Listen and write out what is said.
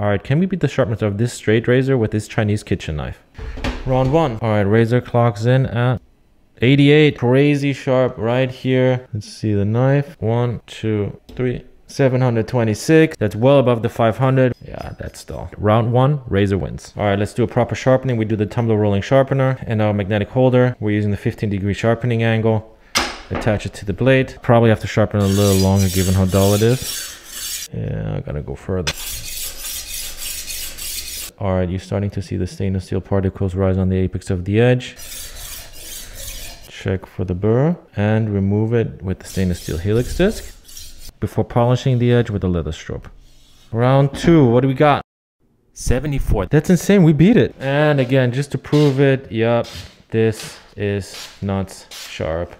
All right, can we beat the sharpness of this straight razor with this Chinese kitchen knife? Round one. All right, razor clocks in at 88. Crazy sharp right here. Let's see the knife. One, two, three. 726. That's well above the 500. Yeah, that's dull. Round one, razor wins. All right, let's do a proper sharpening. We do the tumbler rolling sharpener and our magnetic holder. We're using the 15 degree sharpening angle. Attach it to the blade. Probably have to sharpen a little longer given how dull it is. Yeah, I gotta go further. All right, you're starting to see the stainless steel particles rise on the apex of the edge. Check for the burr and remove it with the stainless steel helix disc before polishing the edge with a leather strip. Round two, what do we got? 74. That's insane, we beat it. And again, just to prove it, yep, this is not sharp.